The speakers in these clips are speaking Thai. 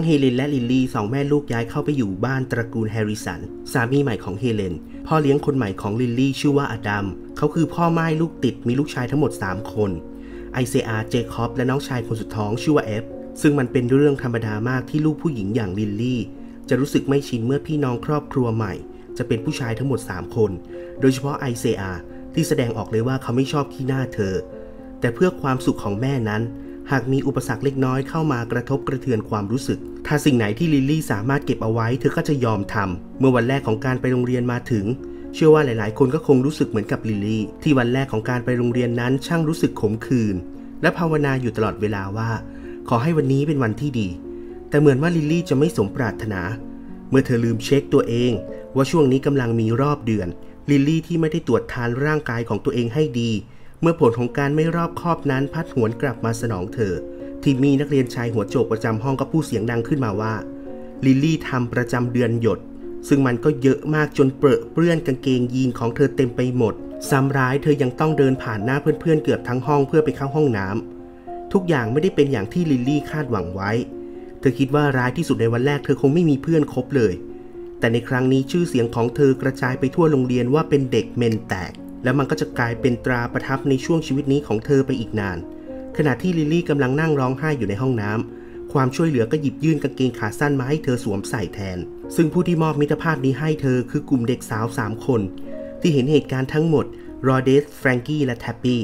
งเฮเลนและลิลลี่สองแม่ลูกย้ายเข้าไปอยู่บ้านตระกูลแฮร์ริสัน สามีใหม่ของเฮเลน พ่อเลี้ยงคนใหม่ของลิลลี่ชื่อว่าอดัม เขาคือพ่อม่ายลูกติดมีลูกชายทั้งหมด 3 คน ไอเซอาเจคอบ และน้องชายคนสุดท้องชื่อว่าเอฟ ซึ่งมันเป็นเรื่องธรรมดามากที่ลูกผู้หญิงอย่างลิลลี่ จะรู้สึกไม่ชินเมื่อพี่น้องครอบครัวใหม่ จะเป็นผู้ชายทั้งหมด 3 คน โดยเฉพาะไอเซอาที่แสดงออกเลยว่าเขาไม่ชอบขี้หน้าเธอ แต่เพื่อความสุขของแม่นั้น หากมีอุปสรรคเล็กน้อยเข้ามากระทบกระเทือนความรู้สึก ถ้าสิ่งไหนที่ลิลลี่สามารถเก็บเอาไว้เธอก็จะยอมทำเมื่อวันแรกของการไปโรงเรียนมาถึง เชื่อว่าหลาย ๆ คนก็คงรู้สึกเหมือนกับลิลลี่ ที่วันแรกของการไปโรงเรียนนั้นช่างรู้สึกขมขื่นและภาวนาอยู่ตลอดเวลาว่า ขอให้วันนี้เป็นวันที่ดี แต่เหมือนว่าลิลลี่จะไม่สมปรารถนา เมื่อเธอลืมเช็คตัวเอง ว่าช่วงนี้กำลังมีรอบเดือนลิลลี่ที่ไม่ได้ตรวจทานร่างกายของตัวเองให้ดี เมื่อผลของการไม่รอบคอบนั้นพัดหวนกลับมาสนองเธอ ที่มีนักเรียนชายหัวโจกประจำห้องก็พูดเสียงดังขึ้นมาว่า ลิลลี่ทำประจำเดือนหยด ซึ่งมันก็เยอะมากจนเปรอะเปื้อนกางเกงยีนของเธอเต็มไปหมดซ้ำร้ายเธอยังต้องเดินผ่านหน้าเพื่อนๆเกือบทั้งห้องเพื่อไปเข้าห้องน้ำทุกอย่างไม่ได้เป็นอย่างที่ลิลลี่คาดหวังไว้ เธอคิดว่าร้ายที่สุดในวันแรกเธอคงไม่มีเพื่อนคบเลย แต่ในครั้งนี้ชื่อเสียงของเธอกระจายไปทั่วโรงเรียนว่าเป็นเด็กเมนแตก และมันก็จะกลายเป็นตราประทับในช่วงชีวิตนี้ของเธอไปอีกนาน ขณะที่ลิลลี่กำลังนั่งร้องไห้อยู่ในห้องน้ำ ความช่วยเหลือก็หยิบยื่นกางเกงขาสั้นมาให้เธอสวมใส่แทน ซึ่งผู้ที่มอบมิตรภาพนี้ให้เธอคือกลุ่มเด็กสาว 3 คน ที่เห็นเหตุการณ์ทั้งหมด ลอร์เดส แฟรงกี้และแทปปี้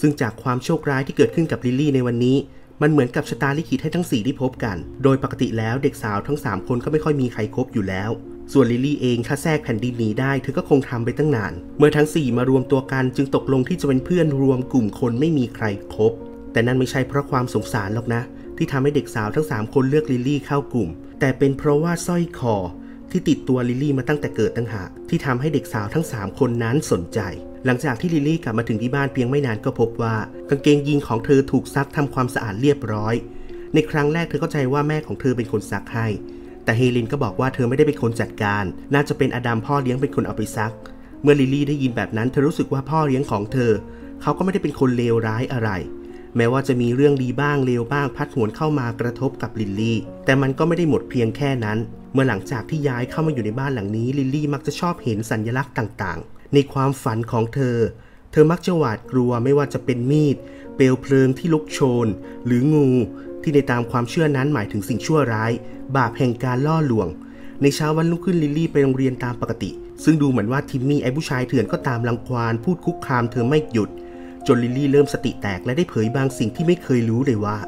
ซึ่งจากความโชคร้ายที่เกิดขึ้นกับลิลลี่ในวันนี้ มันเหมือนกับชะตาลิขิตให้ทั้ง4ได้พบกัน โดยปกติแล้วเด็กสาวทั้ง 3 คนก็ไม่ค่อยมีใครคบอยู่แล้ว ส่วนลิลลี่เองถ้าแทรกแผ่นดินนี้ได้เธอก็คงทำไปตั้งนาน เมื่อทั้ง 4 มารวมตัวกันจึงตกลงที่จะเป็นเพื่อนรวมกลุ่มคนไม่มีใครคบแต่นั่นไม่ใช่เพราะความสงสารหรอกนะ ที่ทำให้เด็กสาวทั้ง 3 คนเลือกลิลลี่เข้ากลุ่ม แต่เป็นเพราะว่าสร้อยคอ ที่ติดตัวลิลลี่มาตั้งแต่เกิดต่างหากที่ทำให้เด็กสาวทั้ง 3 คนนั้นสนใจหลังจากที่ลิลลี่กลับมาถึงที่บ้านเพียงไม่นานก็พบว่า กางเกงยีนของเธอถูกซักทำความสะอาดเรียบร้อย ในครั้งแรกเธอเข้าใจว่าแม่ของเธอเป็นคนซักให้ แต่เฮเลนก็บอกว่าเธอไม่ได้เป็นคนจัดการ น่าจะเป็นอดัมพ่อเลี้ยงเป็นคนเอาไปซัก เมื่อลิลลี่ได้ยินแบบนั้นเธอรู้สึกว่าพ่อเลี้ยงของเธอ เขาก็ไม่ได้เป็นคนเลวร้ายอะไร แม้ว่าจะมีเรื่องดีบ้างเลวบ้างพัดหวนเข้ามากระทบกับลิลลี่ แต่มันก็ไม่ได้หมดเพียงแค่นั้น เมื่อหลังจากที่ย้ายเข้ามาอยู่ในบ้านหลังนี้ลิลลี่มักจะชอบเห็นสัญลักษณ์ต่างๆ ในความฝันของเธอ เธอมักจะหวาดกลัวไม่ว่าจะเป็นมีด เปลวเพลิงที่ลุกโชน หรืองู ที่ในตามความเชื่อนั้นหมายถึงสิ่งชั่วร้าย บาปแห่งการล่อลวง ในเช้าวันรุ่งขึ้นลิลลี่ไปโรงเรียนตามปกติ ซึ่งดูเหมือนว่าทิมมี่ไอ้ผู้ชายเถื่อนก็ตามรังควานพูดคุกคามเธอไม่หยุด จนลิลลี่เริ่มสติแตกและได้เผยบางสิ่งที่ไม่เคยรู้เลยว่า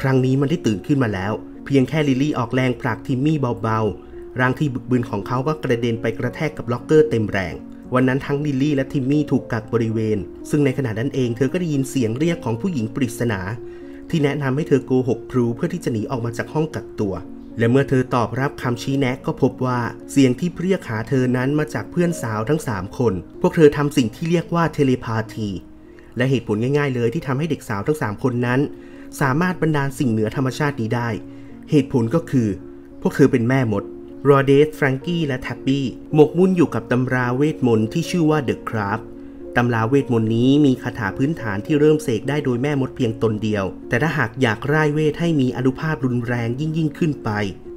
ครั้งนี้มันได้ตื่นขึ้นมาแล้ว เพียงแค่ลิลลี่ออกแรงผลักทิมมี่เบาๆร่างที่บึกบึนของเขาก็กระเด็นไปกระแทกกับล็อกเกอร์เต็มแรงวันนั้นทั้งลิลลี่และทิมมี่ถูกกักบริเวณ ซึ่งในขณะนั้นเองเธอก็ได้ยินเสียงเรียกของผู้หญิงปริศนา ที่แนะนำให้เธอโกหกครูเพื่อที่จะหนีออกมาจากห้องกักตัว และเมื่อเธอตอบรับคำชี้แนะก็พบว่าเสียงที่เรียกหาเธอนั้นมาจากเพื่อนสาวทั้ง 3 คน พวกเธอทำสิ่งที่เรียกว่าเทเลพาธีและเหตุผลง่ายๆเลยที่ทำให้เด็กสาวทั้ง 3 คนนั้น สามารถบรรดาลสิ่งเหนือธรรมชาตินี้ได้ เหตุผลก็คือ พวกเธอเป็นแม่มดโรเดสแฟรงกี้และแท็บบี้หมกมุ่นอยู่กับตำราเวทมนต์ที่ชื่อว่าเดอะคราฟ ตำราเวทมนต์นี้มีคาถาพื้นฐานที่เริ่มเสกได้โดยแม่มดเพียงตนเดียว แต่ถ้าหากอยากร่ายเวทให้มีอนุภาพรุนแรงยิ่งยิ่งขึ้นไป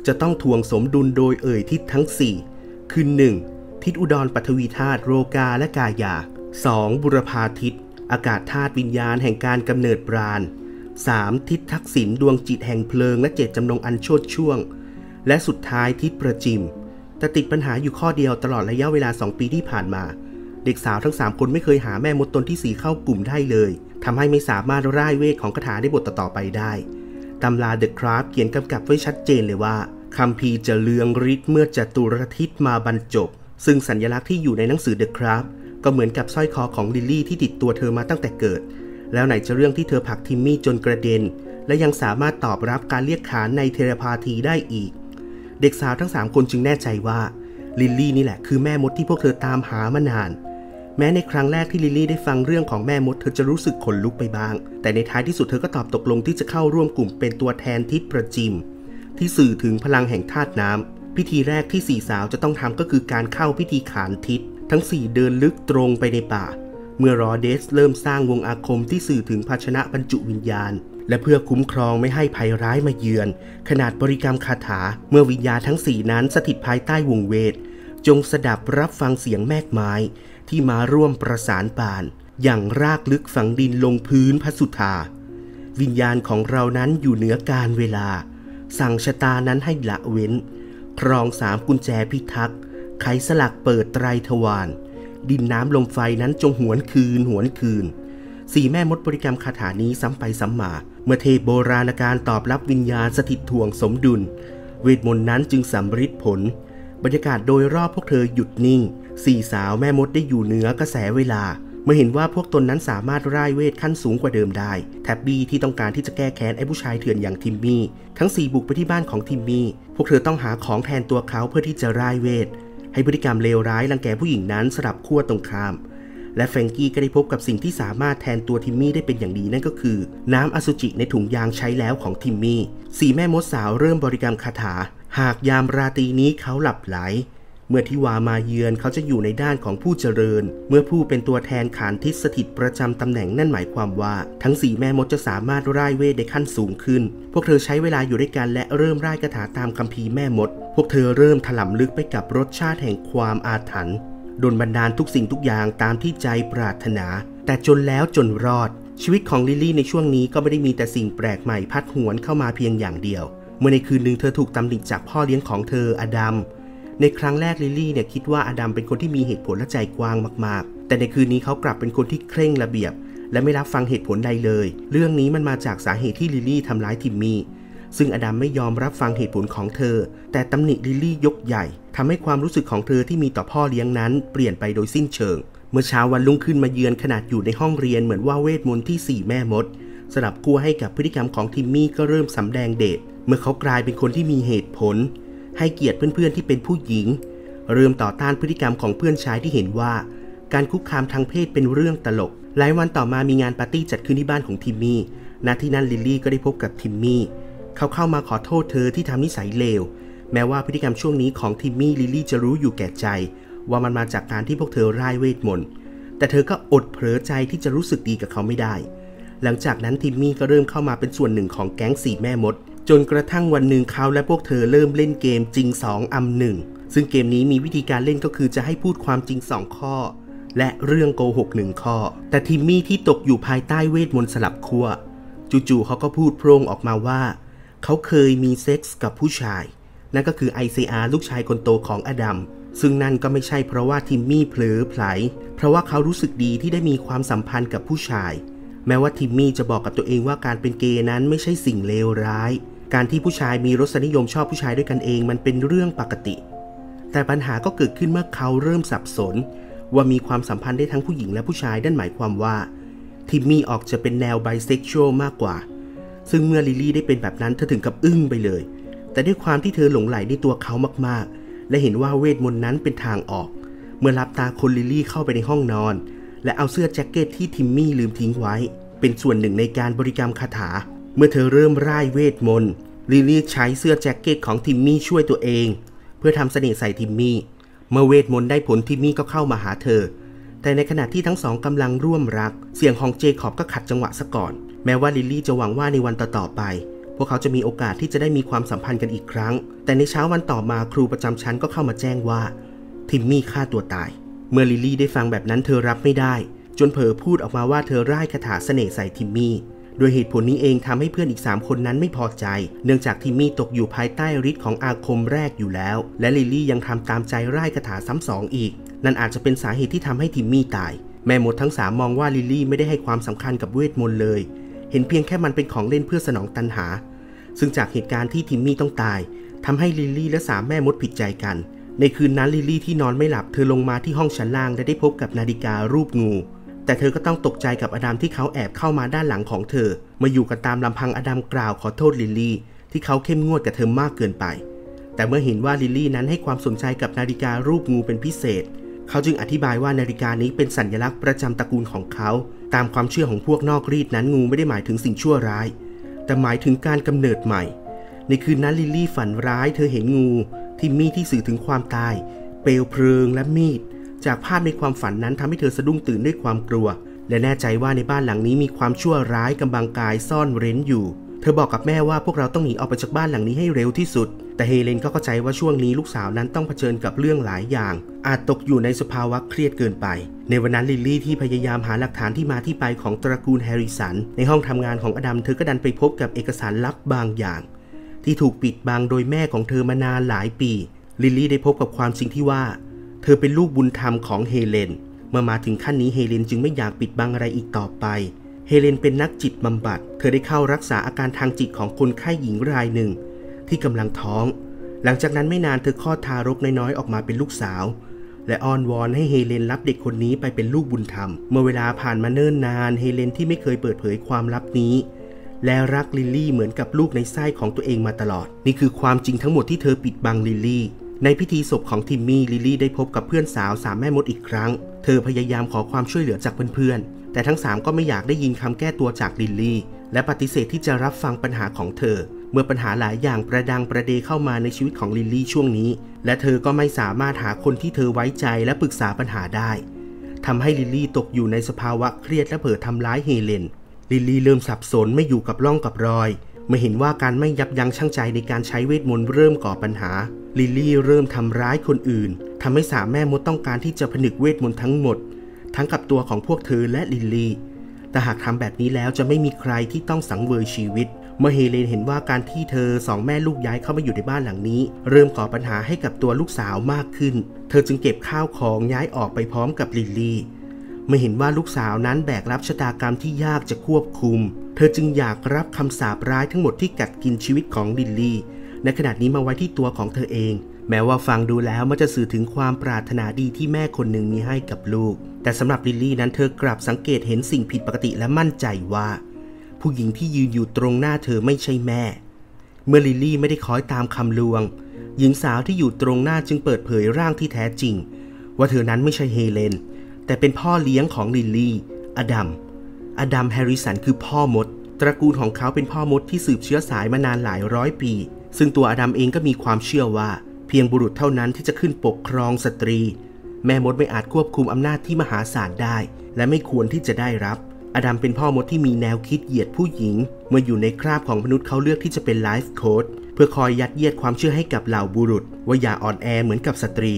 จะต้องทวงสมดุลโดยเอ่ยทิศทั้ง 4 คือ 1. ทิศอุดรปัทวีธาตุโรกาและกายา 2. บุรพาทิศอากาศธาตุวิญญาณแห่งการกำเนิดปราณ 3. ทิศทักษิณดวงจิตแห่งเพลิงและเจตจำนงอันโชดช่วง และสุดท้ายทิศประจิมแต่ติดปัญหาอยู่ข้อเดียวตลอดระยะเวลา 2 ปีที่ผ่านมา เด็กสาวทั้ง 3 คนไม่เคยหาแม่มดตนที่สีเข้ากลุ่มได้เลยทำให้ไม่สามารถร่ายเวทของคาถาได้บทต่อๆไปได้ตำราเดอะคราฟเขียนกำกับไว้ชัดเจนเลยว่าคำพีจะเลืองฤทธิ์เมื่อจตุรทิศมาบรรจบ ซึ่งสัญญลักษณ์ที่อยู่ในหนังสือเดอะคราฟก็เหมือนกับสร้อยคอของลิลลี่ที่ติดตัวเธอมาตั้งแต่เกิด แล้วไหนจะเรื่องที่เธอผลักทิมมี่จนกระเด็น และยังสามารถตอบรับการเรียกขานใน telepathy ได้อีก เด็กสาวทั้ง 3 คนจึงแน่ใจว่าลิลลี่นี่แหละคือแม่มดที่พวกเธอตามหามานาน แม้ในครั้งแรกที่ลิลลี่ได้ฟังเรื่องของแม่มดเธอจะรู้สึกขนลุกไปบ้าง แต่ในท้ายที่สุดเธอก็ตอบตกลงที่จะเข้าร่วมกลุ่มเป็นตัวแทนทิศประจิม ที่สื่อถึงพลังแห่งธาตุน้ำพิธีแรกที่สี่สาวจะต้องทำก็คือการเข้าพิธีขานทิศทั้งสี่เดินลึกตรงไปในป่า เมื่อรอเดสเริ่มสร้างวงอาคมที่สื่อถึงภาชนะบรรจุวิญญาณ และเพื่อคุ้มครองไม่ให้ภัยร้ายมาเยือน ขนาดบริกรรมคาถา เมื่อวิญญาณทั้งสี่นั้นสถิตภายใต้วงเวท จงสดับรับฟังเสียงแมกไม้ที่มาร่วมประสานปาน อย่างรากลึกฝังดินลงพื้นพระสุธา วิญญาณของเรานั้นอยู่เหนือการเวลา สั่งชะตานั้นให้ละเว้น ครองสามกุญแจพิทักษ์ไขสลักเปิดไตรทวารดินน้ำลมไฟนั้นจงหวนคืนหวนคืน สี่แม่มดบริกรรมคาถานี้ซ้ำไปซ้ำมา เมื่อเทพโบราณการตอบรับวิญญาณสถิตถ่วงสมดุล เวทมนต์นั้นจึงสำฤทธิ์ผล บรรยากาศโดยรอบพวกเธอหยุดนิ่ง สี่สาวแม่มดได้อยู่เหนือกระแสเวลา เมื่อเห็นว่าพวกตนนั้นสามารถร่ายเวทขั้นสูงกว่าเดิมได้ แท็บบี้ที่ต้องการที่จะแก้แค้นไอ้ผู้ชายเถื่อนอย่างทิมมี่ ทั้งสี่บุกไปที่บ้านของทิมมี่ พวกเธอต้องหาของแทนตัวเขาเพื่อที่จะร่ายเวท ให้พฤติกรรมเลวร้ายรังแกผู้หญิงนั้นสลับขั้วตรงข้ามและแฟรงกี้ก็ได้พบกับสิ่งที่สามารถแทนตัวทิมมี่ได้เป็นอย่างดีนั่นก็คือ น้ำอสุจิในถุงยางใช้แล้วของทิมมี่สี่แม่มดสาวเริ่มบริกรรมคาถา หากยามราตรีนี้เขาหลับไหล เมื่อทิวามาเยือนเขาจะอยู่ในด้านของผู้เจริญ เมื่อผู้เป็นตัวแทนขานทิศสถิตประจำตำแหน่งนั่นหมายความว่า ทั้งสี่แม่มดจะสามารถร่ายเวทได้ขั้นสูงขึ้น พวกเธอใช้เวลาอยู่ด้วยกันและเริ่มร่ายคาถาตามคัมภีร์แม่มด พวกเธอเริ่มถล่ำลึกไปกับรสชาติแห่งความอาถรรพ์โดนบันดาลทุกสิ่งทุกอย่างตามที่ใจปรารถนา แต่จนแล้วจนรอด ชีวิตของลิลลี่ในช่วงนี้ก็ไม่ได้มีแต่สิ่งแปลกใหม่พัดหวนเข้ามาเพียงอย่างเดียว เมื่อในคืนหนึ่งเธอถูกตำหนิจากพ่อเลี้ยงของเธออดัม ในครั้งแรกลิลลี่เนี่ยคิดว่าอดัมเป็นคนที่มีเหตุผลและใจกว้างมากๆ แต่ในคืนนี้เขากลับเป็นคนที่เคร่งระเบียบ และไม่รับฟังเหตุผลใดเลย เรื่องนี้มันมาจากสาเหตุที่ลิลลี่ทำร้ายทิมมี่ซึ่งอดัมไม่ยอมรับฟังเหตุผลของเธอ แต่ตำหนิลิลลี่ยกใหญ่ ทำให้ความรู้สึกของเธอที่มีต่อพ่อเลี้ยงนั้นเปลี่ยนไปโดยสิ้นเชิง เมื่อเช้าวันรุ่งขึ้นมาเยือนขนาดอยู่ในห้องเรียนเหมือนว่าเวทมนต์ที่สี่แม่มด สลับคู่ให้กับพฤติกรรมของทิมมี่ก็เริ่มสำแดงเดชเมื่อเขากลายเป็นคนที่มีเหตุผล ให้เกียรติเพื่อนๆที่เป็นผู้หญิง เริ่มต่อต้านพฤติกรรมของเพื่อนชายที่เห็นว่า การคุกคามทางเพศเป็นเรื่องตลก หลายวันต่อมามีงานปาร์ตี้จัดขึ้นที่บ้านของทิมมี่ณที่นั่นลิลลี่ก็ได้พบกับทิมมี่เขาเข้ามาขอโทษเธอที่ทำนิสัยเลว แม้ว่าพฤติกรรมช่วงนี้ของทิมมี่ลิลลี่จะรู้อยู่แก่ใจ ว่ามันมาจากการที่พวกเธอร่ายเวทมนต์แต่เธอก็อดเผลอใจที่จะรู้สึกดีกับเขาไม่ได้ หลังจากนั้นทิมมี่ก็เริ่มเข้ามาเป็นส่วนหนึ่งของแก๊งสี่แม่มด จนกระทั่งวันหนึ่งเขาและพวกเธอเริ่มเล่นเกมจริง 2อำหนึ่งซึ่งเกมนี้มีวิธีการเล่นก็คือจะให้พูดความจริง 2 ข้อ และเรื่องโกหกหนึ่งข้อ แต่ทิมมี่ที่ตกอยู่ภายใต้เวทมนต์สลับขั้วจู่ๆเขาก็พูดโพร่งออกมาว่า เขาเคยมีเซ็กส์กับผู้ชาย นั่นก็คือ ICR ลูกชายคนโตของอดัมซึ่งนั่นก็ไม่ใช่เพราะว่าทิมมี่เผลอไผล เพราะว่าเขารู้สึกดีที่ได้มีความสัมพันธ์กับผู้ชาย แม้ว่าทิมมี่จะบอกกับตัวเองว่าการเป็นเกย์นั้นไม่ใช่สิ่งเลวร้าย การที่ผู้ชายมีรสนิยมชอบผู้ชายด้วยกันเองมันเป็นเรื่องปกติ แต่ปัญหาก็เกิดขึ้นเมื่อเขาเริ่มสับสน ว่ามีความสัมพันธ์ได้ทั้งผู้หญิงและผู้ชายนั่นหมายความว่า ทิมมี่ออกจะเป็นแนวไบเซ็กชวลมากกว่า ซึ่งเมื่อลิลลี่ได้เป็นแบบนั้นเธอถึงกับอึ้งไปเลย แต่ด้วยความที่เธอหลงไหลในตัวเขามากๆ และเห็นว่าเวทมนต์นั้นเป็นทางออก เมื่อลับตาคนลิลลี่เข้าไปในห้องนอน และเอาเสื้อแจ็คเก็ตที่ทิมมี่ลืมทิ้งไว้ เป็นส่วนหนึ่งในการบริกรรมคาถา เมื่อเธอเริ่มร่ายเวทมนต์ลิลลี่ใช้เสื้อแจ็คเก็ตของทิมมี่ช่วยตัวเอง เพื่อทำเสน่ห์ใส่ทิมมี่ เมื่อเวทมนต์ได้ผลทิมมี่ก็เข้ามาหาเธอ แต่ในขณะที่ทั้งสองกำลังร่วมรัก เสียงของเจคอบก็ขัดจังหวะซะก่อน แม้ว่าลิลลี่จะหวังว่าในวันต่อๆไป พวกเขาจะมีโอกาสที่จะได้มีความสัมพันธ์กันอีกครั้ง แต่ในเช้าวันต่อมาครูประจำชั้นก็เข้ามาแจ้งว่า ทิมมี่ฆ่าตัวตาย เมื่อลิลลี่ได้ฟังแบบนั้นเธอรับไม่ได้ จนเผลอพูดออกมาว่าเธอร่ายคาถาเสน่ห์ใส่ทิมมี่โดยเหตุผลนี้เองทำให้เพื่อนอีก 3 คนนั้นไม่พอใจ เนื่องจากทิมมี่ตกอยู่ภายใต้ฤทธิ์ของอาคมแรกอยู่แล้ว และลิลลี่ยังทำตามใจร่ายคาถาซ้ำสองอีก นั่นอาจจะเป็นสาเหตุที่ทำให้ทิมมี่ตาย แม่มดทั้งสามมองว่าลิลลี่ไม่ได้ให้ความสำคัญกับเวทมนต์เลย เห็นเพียงแค่มันเป็นของเล่นเพื่อสนองตัณหา ซึ่งจากเหตุการณ์ที่ทิมมี่ต้องตายทำให้ลิลลี่และสามแม่มดผิดใจกัน ในคืนนั้นลิลลี่ที่นอนไม่หลับเธอลงมาที่ห้องชั้นล่างและได้พบกับนาฬิการูปงู แต่เธอก็ต้องตกใจกับอดัมที่เขาแอบเข้ามาด้านหลังของเธอ มาอยู่กันตามลำพังอดัมกล่าวขอโทษลิลลี่ที่เขาเข้มงวดกับเธอมากเกินไป แต่เมื่อเห็นว่าลิลลี่นั้นให้ความสนใจกับนาฬิการูปงูเป็นพิเศษ เขาจึงอธิบายว่านาฬิกานี้เป็นสัญลักษณ์ประจำตระกูลของเขา ตามความเชื่อของพวกนอกรีดนั้นงูไม่ได้หมายถึงสิ่งชั่วร้าย แต่หมายถึงการกำเนิดใหม่ ในคืนนั้นลิลลี่ฝันร้าย เธอเห็นงู ที่มีที่สื่อถึงความตาย เปลวเพลิงและมีด จากภาพในความฝันนั้นทำให้เธอสะดุ้งตื่นด้วยความกลัว และแน่ใจว่าในบ้านหลังนี้มีความชั่วร้ายกำบังกายซ่อนเร้นอยู่ เธอบอกกับแม่ว่าพวกเราต้องหนีออกไปจากบ้านหลังนี้ให้เร็วที่สุด แต่เฮเลนก็เข้าใจว่าช่วงนี้ลูกสาวนั้นต้องเผชิญกับเรื่องหลายอย่าง อาจตกอยู่ในสภาวะเครียดเกินไป ในวันนั้นลิลลี่ที่พยายามหาหลักฐานที่มาที่ไปของตระกูลแฮร์ริสันในห้องทำงานของอดัมเธอก็ดันไปพบกับเอกสารลับบางอย่าง ที่ถูกปิดบังโดยแม่ของเธอมานานหลายปี ลิลลี่ได้พบกับความจริงที่ว่า เธอเป็นลูกบุญธรรมของเฮเลน เมื่อมาถึงขั้นนี้เฮเลนจึงไม่อยากปิดบังอะไรอีกต่อไป เฮเลนเป็นนักจิตบำบัด เธอได้เข้ารักษาอาการทางจิตของคนไข้หญิงรายหนึ่ง ที่กำลังท้อง หลังจากนั้นไม่นานเธอคลอดทารกน้อยๆออกมาเป็นลูกสาว และอ้อนวอนให้เฮเลนรับเด็กคนนี้ไปเป็นลูกบุญธรรม เมื่อเวลาผ่านมาเนิ่นนาน เฮเลนที่ไม่เคยเปิดเผยความลับนี้ และรักลิลลี่เหมือนกับลูกในไส้ของตัวเองมาตลอด นี่คือความจริงทั้งหมดที่เธอปิดบังลิลลี่ ในพิธีศพของทิมมี่ลิลลี่ได้พบกับเพื่อนสาวสามแม่มดอีกครั้ง เธอพยายามขอความช่วยเหลือจากเพื่อนๆ แต่ทั้งสามก็ไม่อยากได้ยินคำแก้ตัวจากลิลลี่ และปฏิเสธที่จะรับฟังปัญหาของเธอ เมื่อปัญหาหลายอย่างประดังประเดเข้ามาในชีวิตของลิลลี่ช่วงนี้ และเธอก็ไม่สามารถหาคนที่เธอไว้ใจและปรึกษาปัญหาได้ทำให้ลิลลี่ตกอยู่ในสภาวะเครียดและเผลอทำร้ายเฮเลน ลิลลี่เริ่มสับสนไม่อยู่กับร่องกับรอย เมื่อเห็นว่าการไม่ยับยั้งชั่งใจในการใช้เวทมนต์เริ่มก่อปัญหา ลิลลี่เริ่มทำร้ายคนอื่นทำให้สามแม่มดต้องการที่จะผนึกเวทมนต์ทั้งหมด ทั้งกับตัวของพวกเธอและลิลลี่ แต่หากทำแบบนี้แล้วจะไม่มีใครที่ต้องสังเวยชีวิต เมื่อเฮเลนเห็นว่าการที่เธอสองแม่ลูกย้ายเข้ามาอยู่ในบ้านหลังนี้ เริ่มก่อปัญหาให้กับตัวลูกสาวมากขึ้น เธอจึงเก็บข้าวของย้ายออกไปพร้อมกับลิลลี่ เมื่อเห็นว่าลูกสาวนั้นแบกรับชะตากรรมที่ยากจะควบคุม เธอจึงอยากรับคำสาปร้ายทั้งหมดที่กัดกินชีวิตของลิลลี่ ในขณะนี้มาไว้ที่ตัวของเธอเอง แม้ว่าฟังดูแล้วมันจะสื่อถึงความปรารถนาดีที่แม่คนหนึ่งมีให้กับลูก แต่สำหรับลิลลี่นั้นเธอกลับสังเกตเห็นสิ่งผิดปกติและมั่นใจว่า ผู้หญิงที่ยืนอยู่ตรงหน้าเธอไม่ใช่แม่ เมื่อลิลลี่ไม่ได้คล้อยตามคำลวง หญิงสาวที่อยู่ตรงหน้าจึงเปิดเผยร่างที่แท้จริง ว่าเธอนั้นไม่ใช่เฮเลน แต่เป็นพ่อเลี้ยงของลิลลี่ อดัม อดัมแฮร์ริสันคือพ่อมด ตระกูลของเขาเป็นพ่อมดที่สืบเชื้อสายมานานหลายร้อยปี ซึ่งตัวอดัมเองก็มีความเชื่อว่า เพียงบุรุษเท่านั้นที่จะขึ้นปกครองสตรี แม่มดไม่อาจควบคุมอำนาจที่มหาศาลได้ และไม่ควรที่จะได้รับ อดัมเป็นพ่อมดที่มีแนวคิดเหยียดผู้หญิง เมื่ออยู่ในคราบของมนุษย์เขาเลือกที่จะเป็น life coach เพื่อคอยยัดเยียดความเชื่อให้กับเหล่าบุรุษ ว่าอย่าอ่อนแอเหมือนกับสตรี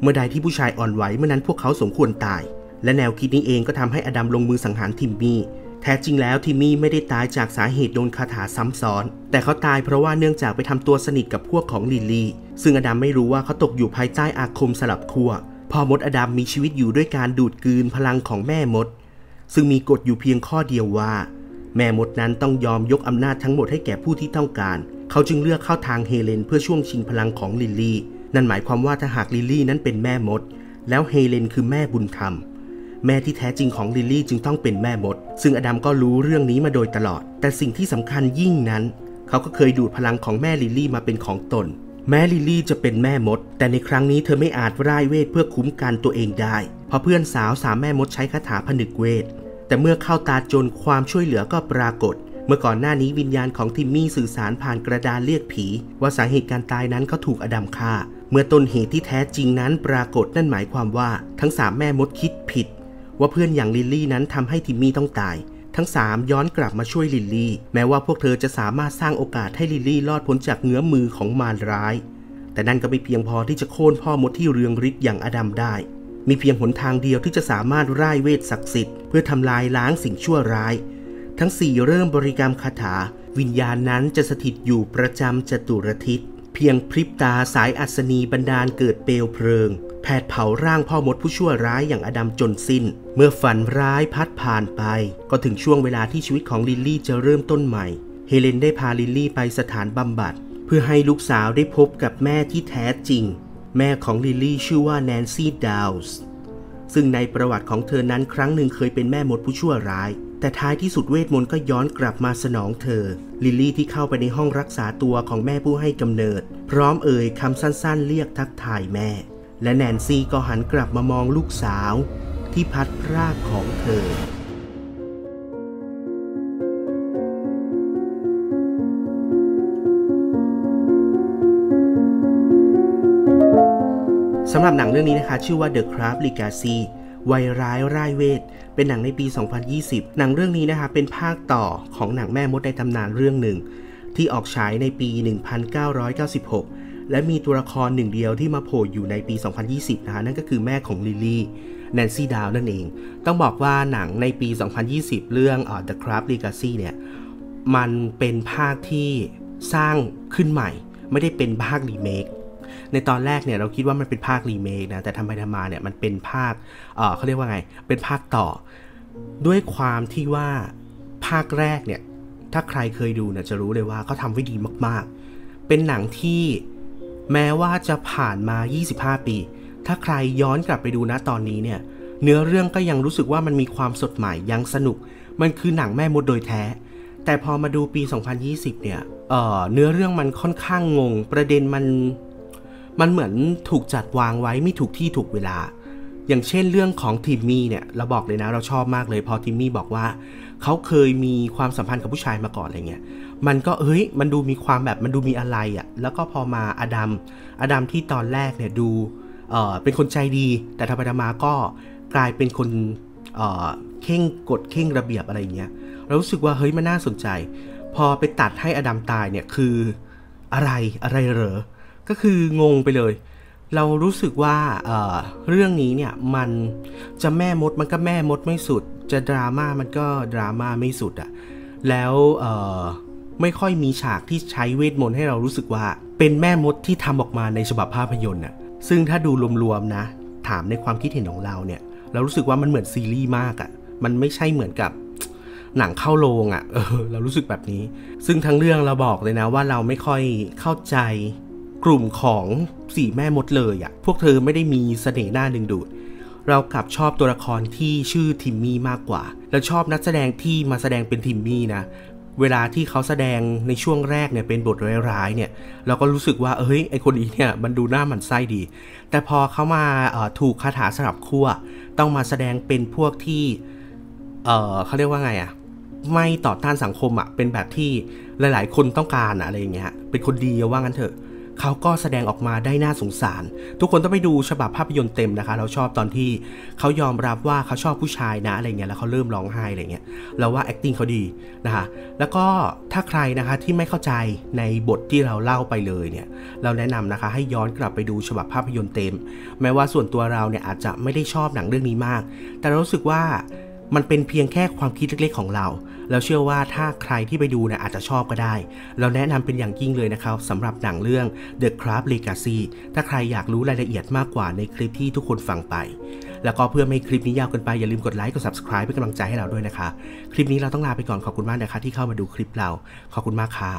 เมื่อใดที่ผู้ชายอ่อนไหวเมื่อนั้นพวกเขาสมควรตาย และแนวคิดนี้เองก็ทำให้อดัมลงมือสังหารทิมมี่แท้จริงแล้วทิมมี่ไม่ได้ตายจากสาเหตุโดนคาถาซ้ำซ้อน แต่เขาตายเพราะว่าเนื่องจากไปทำตัวสนิทกับพวกของลิลลี่ซึ่งอดัมไม่รู้ว่าเขาตกอยู่ภายใต้อาคมสลับขั้วพ่อมดอดัมมีชีวิตอยู่ด้วยการดูดกลืนพลังของแม่มด ซึ่งมีกฎอยู่เพียงข้อเดียวว่า แม่มดนั้นต้องยอมยกอำนาจทั้งหมดให้แก่ผู้ที่ต้องการ เขาจึงเลือกเข้าทางเฮเลนเพื่อช่วงชิงพลังของลิลลี่ นั่นหมายความว่าถ้าหากลิลลี่นั้นเป็นแม่มด แล้วเฮเลนคือแม่บุญธรรม แม่ที่แท้จริงของลิลลี่จึงต้องเป็นแม่มด ซึ่งอดัมก็รู้เรื่องนี้มาโดยตลอด แต่สิ่งที่สำคัญยิ่งนั้น เขาก็เคยดูดพลังของแม่ลิลลี่มาเป็นของตน แม้ลิลลี่จะเป็นแม่มด แต่ในครั้งนี้เธอไม่อาจร่ายเวทเพื่อคุ้มกันตัวเองได้ เพราะเพื่อนสาวสามแม่มดใช้คาถาผนึกเวทแต่เมื่อเข้าตาจนความช่วยเหลือก็ปรากฏ เมื่อก่อนหน้านี้วิญญาณของทิมมี่สื่อสารผ่านกระดานเรียกผี ว่าสาเหตุการตายนั้นเขาถูกอดัมฆ่า เมื่อต้นเหตุที่แท้จริงนั้นปรากฏนั่นหมายความว่าทั้งสามแม่มดคิดผิด ว่าเพื่อนอย่างลิลลี่นั้นทำให้ทิมมี่ต้องตาย ทั้งสามย้อนกลับมาช่วยลิลลี่ แม้ว่าพวกเธอจะสามารถสร้างโอกาสให้ลิลลี่รอดพ้นจากเงื้อมือของมารร้าย แต่นั่นก็ไม่เพียงพอที่จะโค่นพ่อมดที่เรืองฤทธิ์อย่างอดัมได้มีเพียงหนทางเดียวที่จะสามารถร่ายเวทศักดิ์สิทธิ์เพื่อทำลายล้างสิ่งชั่วร้าย ทั้งสี่เริ่มบริกรรมคาถา วิญญาณนั้นจะสถิตอยู่ประจำจตุรทิศ เพียงพริบตาสายอัศนีบันดาลเกิดเปลวเพลิง แผดเผาร่างพ่อมดผู้ชั่วร้ายอย่างอดัมจนสิ้น เมื่อฝันร้ายพัดผ่านไป ก็ถึงช่วงเวลาที่ชีวิตของลิลลี่จะเริ่มต้นใหม่ เฮเลนได้พาลิลลี่ไปสถานบำบัด เพื่อให้ลูกสาวได้พบกับแม่ที่แท้จริง แม่ของลิลลี่ชื่อว่าแนนซี่ดาวส์ซึ่งในประวัติของเธอนั้นครั้งหนึ่งเคยเป็นแม่มดผู้ชั่วร้าย แต่ท้ายที่สุดเวทมนต์ก็ย้อนกลับมาสนองเธอ ลิลลี่ที่เข้าไปในห้องรักษาตัวของแม่ผู้ให้กำเนิด พร้อมเอ่ยคำสั้นๆ เรียกทักทายแม่ และแนนซี่ก็หันกลับมามองลูกสาว ที่พัดพรากของเธอสำหรับหนังเรื่องนี้นะคะ ชื่อว่า The Craft Legacy วัยร้ายร่ายเวท เป็นหนังในปี 2020 หนังเรื่องนี้นะคะเป็นภาคต่อของหนังแม่มดในตำนานเรื่องหนึ่ง ที่ออกฉายในปี 1996 และมีตัวละครหนึ่งเดียวที่มาโผล่อยู่ในปี 2020 นะคะนั่นก็คือแม่ของลิลลี่แนนซี่ดาวนั่นเอง ต้องบอกว่าหนังในปี 2020 เรื่อง The Craft Legacy เนี่ย มันเป็นภาคที่สร้างขึ้นใหม่ ไม่ได้เป็นภาครีเมค ในตอนแรกเนี่ยเราคิดว่ามันเป็นภาครีเมคนะ แต่ทำไปทำมาเนี่ยมันเป็นภาคเออเขาเรียกว่าไง เป็นภาคต่อ ด้วยความที่ว่าภาคแรกเนี่ย ถ้าใครเคยดูเนี่ยจะรู้เลยว่าเขาทำไว้ดีมาก ๆ เป็นหนังที่แม้ว่าจะผ่านมา 25 ปี ถ้าใครย้อนกลับไปดูนะตอนนี้เนี่ย เนื้อเรื่องก็ยังรู้สึกว่ามันมีความสดใหม่ยังสนุก มันคือหนังแม่มดโดยแท้ แต่พอมาดูปี 2020 เนี่ยเอ่อเนื้อเรื่องมันค่อนข้างงง ประเด็นมัน มันเหมือนถูกจัดวางไว้ไม่ถูกที่ถูกเวลา อย่างเช่นเรื่องของทิมมี่เนี่ยเราบอกเลยนะเราชอบมากเลยพอทิมมี่บอกว่าเขาเคยมีความสัมพันธ์กับผู้ชายมาก่อนอะไรเงี้ย มันก็เฮ้ยมันดูมีความแบบมันดูมีอะไรอะ่ะ แล้วก็พอมาอดัม อดัมที่ตอนแรกเนี่ยดูเออเป็นคนใจดี แต่ธรรมดามาก็กลายเป็นคนเออเข่งกฎเข่งระเบียบอะไรเงี้ย เรารู้สึกว่าเฮ้ยมันน่าสนใจ พอไปตัดให้อดัมตายเนี่ยคืออะไรอะไรเหรอ ก็คืองงไปเลย เรารู้สึกว่าเเรื่องนี้เนี่ยมันจะแม่มดมันก็แม่มดไม่สุด จะดราม่ามันก็ดราม่าไม่สุดอะแล้วไม่ค่อยมีฉากที่ใช้เวทมนต์ให้เรารู้สึกว่า เป็นแม่มดที่ทำออกมาในฉบับภาพยนตร์อะซึ่งถ้าดูรวมๆนะ ถามในความคิดเห็นของเราเนี่ย เรารู้สึกว่ามันเหมือนซีรีส์มากอะ มันไม่ใช่เหมือนกับหนังเข้าโรงอะ่ะ เออ เรารู้สึกแบบนี้ ซึ่งทั้งเรื่องเราบอกเลยนะว่าเราไม่ค่อยเข้าใจ กลุ่มของสี่แม่มดเลยอะ่ะพวกเธอไม่ได้มีเสน่ห์หน้าดึงดูด เรากลับชอบตัวละครที่ชื่อทิมมี่มากกว่า แล้วชอบนักแสดงที่มาแสดงเป็นทิมมี่นะ เวลาที่เขาแสดงในช่วงแรกเนี่ยเป็นบทร้ายๆเนี่ย เราก็รู้สึกว่าเอ้ยไอคนนี้เนี่ยมันดูหน้ามันไส้ดี แต่พอเขามาถูกคาถาสลับขั้วต้องมาแสดงเป็นพวกที่เออเขาเรียกว่าไงอะไม่ต่อต้านสังคมอะเป็นแบบที่หลาย ๆ คนต้องการอะไรอย่างเงี้ยเป็นคนดีว่างั้นเถอะ เขาก็แสดงออกมาได้น่าสงสาร ทุกคนต้องไปดูฉบับภาพยนตร์เต็มนะคะ เราชอบตอนที่เขายอมรับว่าเขาชอบผู้ชายนะอะไรเงี้ยแล้วเขาเริ่มร้องไห้อะไรเงี้ยเราว่า acting เขาดีนะคะแล้วก็ถ้าใครนะคะที่ไม่เข้าใจในบทที่เราเล่าไปเลยเนี่ยเราแนะนำนะคะให้ย้อนกลับไปดูฉบับภาพยนตร์เต็ม แม้ว่าส่วนตัวเราเนี่ยอาจจะไม่ได้ชอบหนังเรื่องนี้มาก แต่เรารู้สึกว่ามันเป็นเพียงแค่ความคิดเล็กๆของเรา เราเชื่อว่าถ้าใครที่ไปดูเนี่ยอาจจะชอบก็ได้ เราแนะนำเป็นอย่างยิ่งเลยนะครับสำหรับหนังเรื่อง The Craft Legacy ถ้าใครอยากรู้รายละเอียดมากกว่าในคลิปที่ทุกคนฟังไป แล้วก็เพื่อไม่คลิปนี้ยาวเกินไปอย่าลืมกดไลค์กด subscribe เป็นกำลังใจให้เราด้วยนะคะ คลิปนี้เราต้องลาไปก่อนขอบคุณมากนะคะที่เข้ามาดูคลิปเรา ขอบคุณมากค่ะ